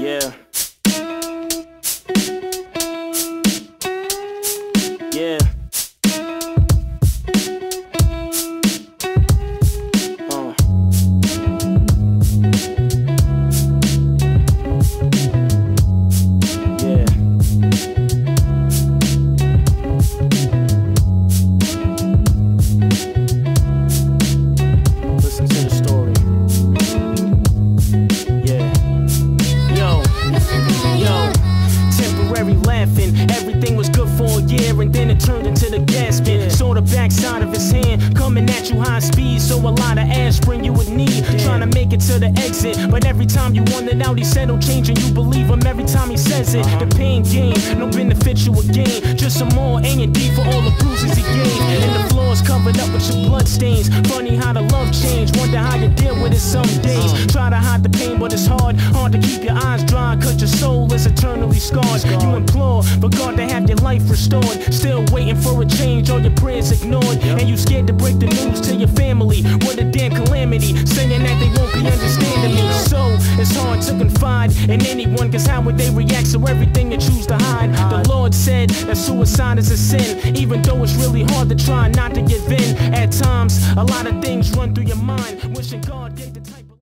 Yeah. laughing. Everything was good for a year, and then it turned into the gasping. Yeah. Saw the backside of his hand coming at you high speed, so a lot of aspirin you would need. Yeah. Trying to make it to the exit, but every time you wanted out, he said no change, and you believe him every time he says it. Uh -huh. The pain game, no benefit you again. Just some more A and D for all the bruises he gave. And the floor's covered up with your blood stains. Funny how the love changed. Wonder how you deal with it some days. Uh-huh. Try to hide the pain, but it's hard. Hard to keep your eyes dry, cause your soul is eternally scarred. You implore for God to have your life restored. Still waiting for a change, all your prayers ignored. And you scared to break the news to your family. What a damn calamity, saying that they won't be understanding me. So it's hard to confide in anyone, cause how would they react? So everything you choose to hide. The Lord said that suicide is a sin, even though it's really hard to try not to give in. At times, a lot of things run through your mind, wishing God gave the